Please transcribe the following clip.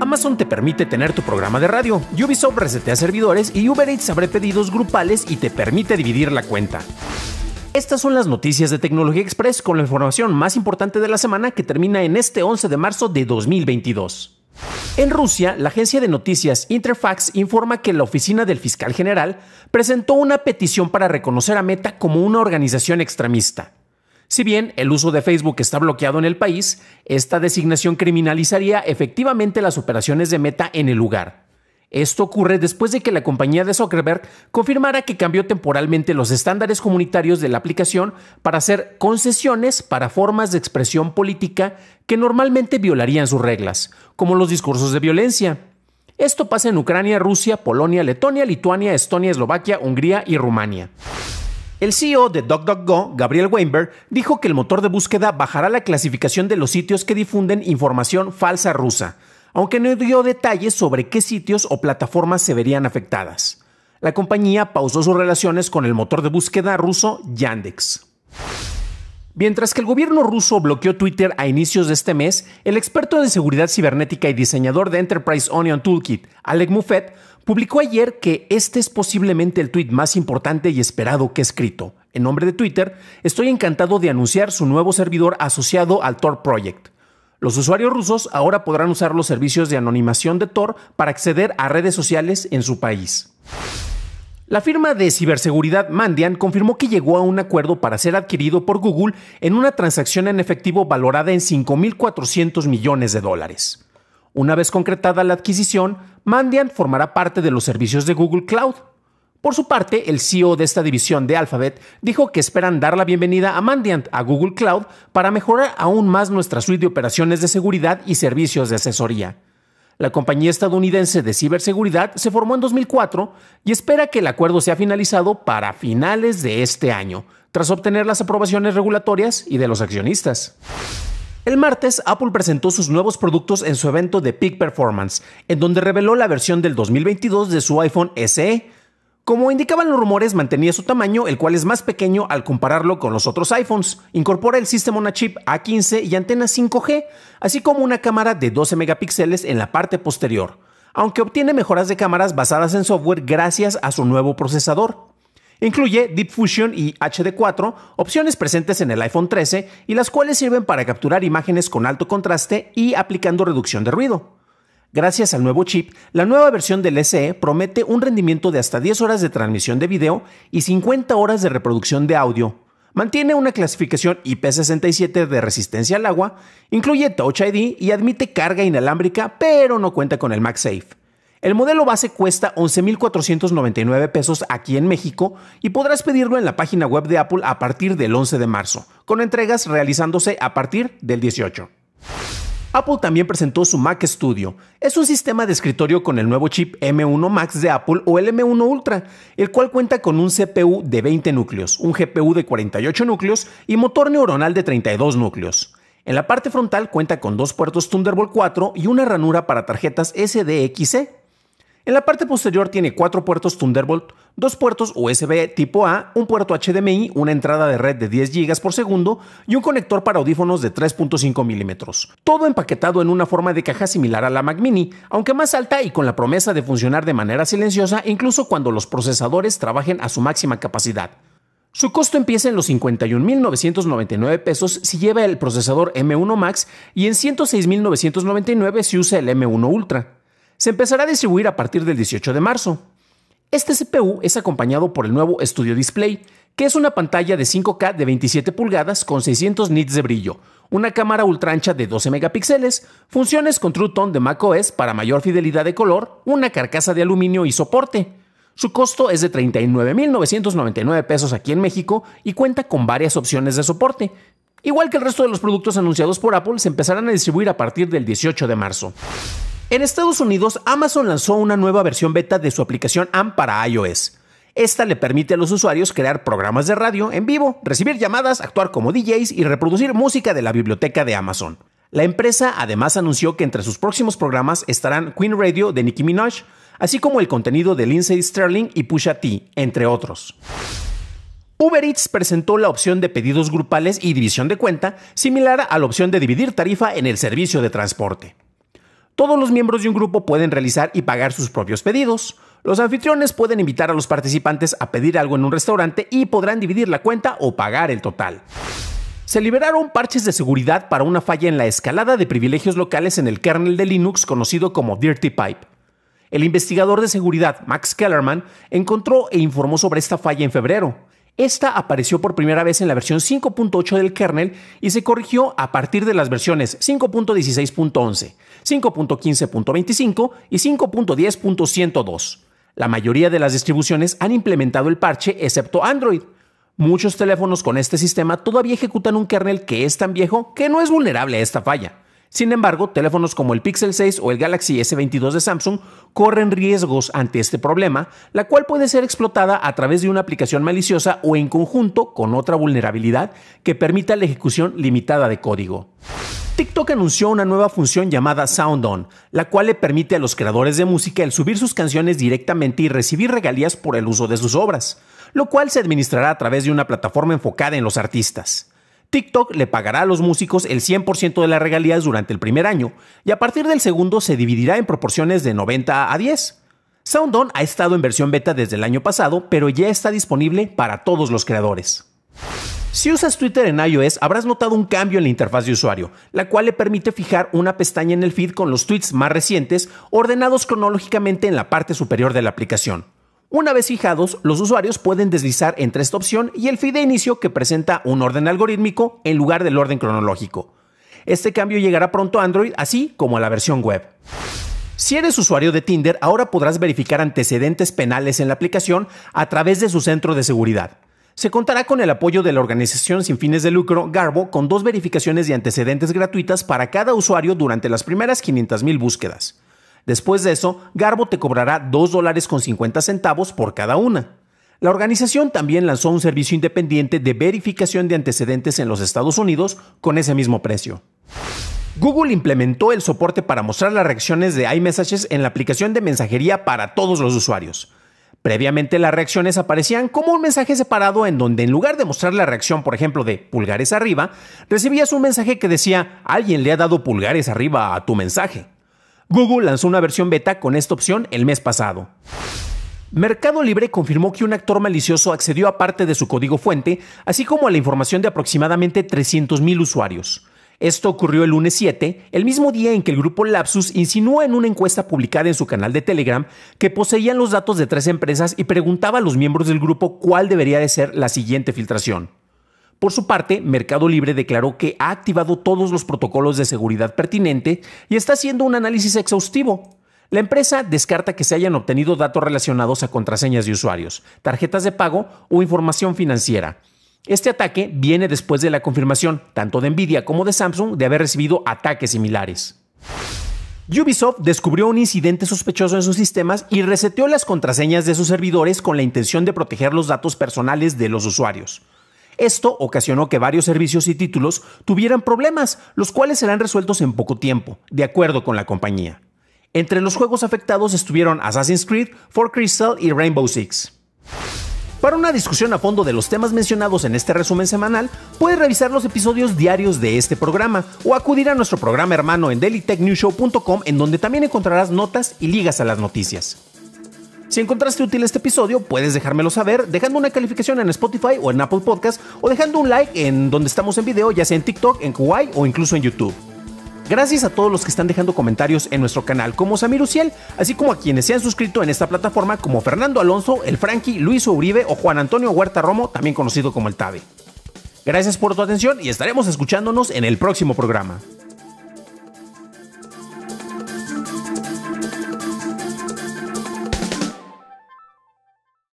Amazon te permite tener tu programa de radio, Ubisoft resetea servidores y Uber Eats abre pedidos grupales y te permite dividir la cuenta. Estas son las noticias de Tecnología Express con la información más importante de la semana que termina en este 11 de marzo de 2022. En Rusia, la agencia de noticias Interfax informa que la oficina del fiscal general presentó una petición para reconocer a Meta como una organización extremista. Si bien el uso de Facebook está bloqueado en el país, esta designación criminalizaría efectivamente las operaciones de Meta en el lugar. Esto ocurre después de que la compañía de Zuckerberg confirmara que cambió temporalmente los estándares comunitarios de la aplicación para hacer concesiones para formas de expresión política que normalmente violarían sus reglas, como los discursos de violencia. Esto pasa en Ucrania, Rusia, Polonia, Letonia, Lituania, Estonia, Eslovaquia, Hungría y Rumania. El CEO de DuckDuckGo, Gabriel Weinberg, dijo que el motor de búsqueda bajará la clasificación de los sitios que difunden información falsa rusa, aunque no dio detalles sobre qué sitios o plataformas se verían afectadas. La compañía pausó sus relaciones con el motor de búsqueda ruso Yandex. Mientras que el gobierno ruso bloqueó Twitter a inicios de este mes, el experto en seguridad cibernética y diseñador de Enterprise Onion Toolkit, Alec Muffet, publicó ayer que este es posiblemente el tweet más importante y esperado que he escrito. En nombre de Twitter, estoy encantado de anunciar su nuevo servidor asociado al Tor Project. Los usuarios rusos ahora podrán usar los servicios de anonimación de Tor para acceder a redes sociales en su país. La firma de ciberseguridad Mandiant confirmó que llegó a un acuerdo para ser adquirido por Google en una transacción en efectivo valorada en 5.400 millones de dólares. Una vez concretada la adquisición, Mandiant formará parte de los servicios de Google Cloud. Por su parte, el CEO de esta división de Alphabet dijo que esperan dar la bienvenida a Mandiant a Google Cloud para mejorar aún más nuestra suite de operaciones de seguridad y servicios de asesoría. La compañía estadounidense de ciberseguridad se formó en 2004 y espera que el acuerdo sea finalizado para finales de este año, tras obtener las aprobaciones regulatorias y de los accionistas. El martes, Apple presentó sus nuevos productos en su evento de Peak Performance, en donde reveló la versión del 2022 de su iPhone SE. Como indicaban los rumores, mantenía su tamaño, el cual es más pequeño al compararlo con los otros iPhones. Incorpora el System on a Chip A15 y antena 5G, así como una cámara de 12 megapíxeles en la parte posterior, aunque obtiene mejoras de cámaras basadas en software gracias a su nuevo procesador. Incluye Deep Fusion y HD4, opciones presentes en el iPhone 13 y las cuales sirven para capturar imágenes con alto contraste y aplicando reducción de ruido. Gracias al nuevo chip, la nueva versión del SE promete un rendimiento de hasta 10 horas de transmisión de video y 50 horas de reproducción de audio. Mantiene una clasificación IP67 de resistencia al agua, incluye Touch ID y admite carga inalámbrica, pero no cuenta con el MagSafe. El modelo base cuesta 11.499 pesos aquí en México y podrás pedirlo en la página web de Apple a partir del 11 de marzo, con entregas realizándose a partir del 18. Apple también presentó su Mac Studio. Es un sistema de escritorio con el nuevo chip M1 Max de Apple o el M1 Ultra, el cual cuenta con un CPU de 20 núcleos, un GPU de 48 núcleos y motor neuronal de 32 núcleos. En la parte frontal cuenta con dos puertos Thunderbolt 4 y una ranura para tarjetas SDXC. En la parte posterior tiene cuatro puertos Thunderbolt, dos puertos USB tipo A, un puerto HDMI, una entrada de red de 10 GB por segundo y un conector para audífonos de 3.5 milímetros. Todo empaquetado en una forma de caja similar a la Mac Mini, aunque más alta y con la promesa de funcionar de manera silenciosa incluso cuando los procesadores trabajen a su máxima capacidad. Su costo empieza en los 51.999 pesos si lleva el procesador M1 Max y en 106.999 si usa el M1 Ultra se empezará a distribuir a partir del 18 de marzo. Este CPU es acompañado por el nuevo Studio Display, que es una pantalla de 5K de 27 pulgadas con 600 nits de brillo, una cámara ultra ancha de 12 megapíxeles, funciones con True Tone de macOS para mayor fidelidad de color, una carcasa de aluminio y soporte. Su costo es de 39.999 pesos aquí en México y cuenta con varias opciones de soporte. Igual que el resto de los productos anunciados por Apple, se empezarán a distribuir a partir del 18 de marzo. En Estados Unidos, Amazon lanzó una nueva versión beta de su aplicación AM para iOS. Esta le permite a los usuarios crear programas de radio en vivo, recibir llamadas, actuar como DJs y reproducir música de la biblioteca de Amazon. La empresa además anunció que entre sus próximos programas estarán Queen Radio de Nicki Minaj, así como el contenido de Lindsay Sterling y Pusha T, entre otros. Uber Eats presentó la opción de pedidos grupales y división de cuenta, similar a la opción de dividir tarifa en el servicio de transporte. Todos los miembros de un grupo pueden realizar y pagar sus propios pedidos. Los anfitriones pueden invitar a los participantes a pedir algo en un restaurante y podrán dividir la cuenta o pagar el total. Se liberaron parches de seguridad para una falla en la escalada de privilegios locales en el kernel de Linux conocido como Dirty Pipe. El investigador de seguridad Max Kellerman encontró e informó sobre esta falla en febrero. Esta apareció por primera vez en la versión 5.8 del kernel y se corrigió a partir de las versiones 5.16.11, 5.15.25 y 5.10.102. La mayoría de las distribuciones han implementado el parche excepto Android. Muchos teléfonos con este sistema todavía ejecutan un kernel que es tan viejo que no es vulnerable a esta falla. Sin embargo, teléfonos como el Pixel 6 o el Galaxy S22 de Samsung corren riesgos ante este problema, la cual puede ser explotada a través de una aplicación maliciosa o en conjunto con otra vulnerabilidad que permita la ejecución limitada de código. TikTok anunció una nueva función llamada Sound On, la cual le permite a los creadores de música el subir sus canciones directamente y recibir regalías por el uso de sus obras, lo cual se administrará a través de una plataforma enfocada en los artistas. TikTok le pagará a los músicos el 100% de las regalías durante el primer año y a partir del segundo se dividirá en proporciones de 90 a 10. SoundOn ha estado en versión beta desde el año pasado, pero ya está disponible para todos los creadores. Si usas Twitter en iOS, habrás notado un cambio en la interfaz de usuario, la cual le permite fijar una pestaña en el feed con los tweets más recientes ordenados cronológicamente en la parte superior de la aplicación. Una vez fijados, los usuarios pueden deslizar entre esta opción y el feed de inicio que presenta un orden algorítmico en lugar del orden cronológico. Este cambio llegará pronto a Android, así como a la versión web. Si eres usuario de Tinder, ahora podrás verificar antecedentes penales en la aplicación a través de su centro de seguridad. Se contará con el apoyo de la organización sin fines de lucro Garbo con dos verificaciones de antecedentes gratuitas para cada usuario durante las primeras 500.000 búsquedas. Después de eso, Garbo te cobrará 2 dólares con 50 centavos por cada una. La organización también lanzó un servicio independiente de verificación de antecedentes en los Estados Unidos con ese mismo precio. Google implementó el soporte para mostrar las reacciones de iMessages en la aplicación de mensajería para todos los usuarios. Previamente las reacciones aparecían como un mensaje separado en donde en lugar de mostrar la reacción, por ejemplo, de pulgares arriba, recibías un mensaje que decía alguien le ha dado pulgares arriba a tu mensaje. Google lanzó una versión beta con esta opción el mes pasado. Mercado Libre confirmó que un actor malicioso accedió a parte de su código fuente, así como a la información de aproximadamente 300.000 usuarios. Esto ocurrió el lunes 7, el mismo día en que el grupo Lapsus insinuó en una encuesta publicada en su canal de Telegram que poseían los datos de tres empresas y preguntaba a los miembros del grupo cuál debería de ser la siguiente filtración. Por su parte, Mercado Libre declaró que ha activado todos los protocolos de seguridad pertinente y está haciendo un análisis exhaustivo. La empresa descarta que se hayan obtenido datos relacionados a contraseñas de usuarios, tarjetas de pago o información financiera. Este ataque viene después de la confirmación, tanto de Nvidia como de Samsung, de haber recibido ataques similares. Ubisoft descubrió un incidente sospechoso en sus sistemas y reseteó las contraseñas de sus servidores con la intención de proteger los datos personales de los usuarios. Esto ocasionó que varios servicios y títulos tuvieran problemas, los cuales serán resueltos en poco tiempo, de acuerdo con la compañía. Entre los juegos afectados estuvieron Assassin's Creed, For Crystal y Rainbow Six. Para una discusión a fondo de los temas mencionados en este resumen semanal, puedes revisar los episodios diarios de este programa o acudir a nuestro programa hermano en dailytechnewshow.com en donde también encontrarás notas y ligas a las noticias. Si encontraste útil este episodio, puedes dejármelo saber dejando una calificación en Spotify o en Apple Podcast o dejando un like en donde estamos en video, ya sea en TikTok, en Kuwait o incluso en YouTube. Gracias a todos los que están dejando comentarios en nuestro canal, como Samir Uciel, así como a quienes se han suscrito en esta plataforma, como Fernando Alonso, el Frankie, Luis Uribe o Juan Antonio Huerta Romo, también conocido como el Tabe. Gracias por tu atención y estaremos escuchándonos en el próximo programa.